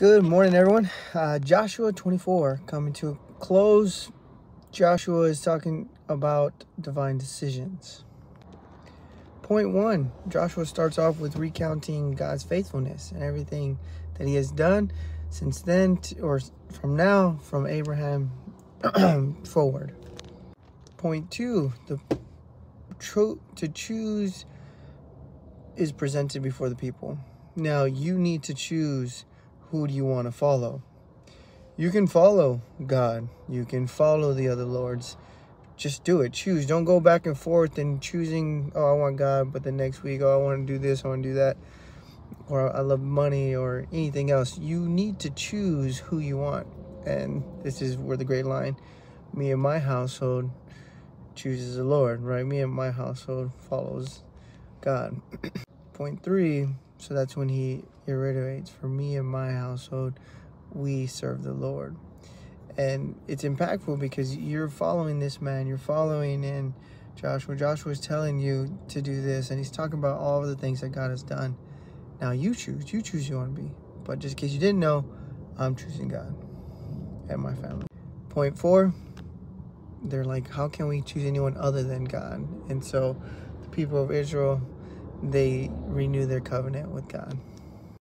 Good morning, everyone. Uh, Joshua 24 coming to a close. Joshua is talking about divine decisions. Point one Joshua starts off with recounting God's faithfulness and everything that he has done since then, to, or from now, from Abraham forward. Point two the to choose is presented before the people. Now you need to choose who do you want to follow? You can follow God. You can follow the other lords. Just do it. Choose. Don't go back and forth and choosing, oh, I want God, but the next week, oh, I want to do this, I want to do that, or I love money, or anything else. You need to choose who you want. And this is where the great line me and my household chooses the Lord, right? Me and my household follows God. Point three, so that's when he reiterates, For me and my household, we serve the Lord. And it's impactful because you're following this man, you're following in Joshua. Joshua is telling you to do this, and he's talking about all the things that God has done. Now you choose, you choose you want to be. But just in case you didn't know, I'm choosing God and my family. Point four, they're like, how can we choose anyone other than God? And so the people of Israel, they renew their covenant with God.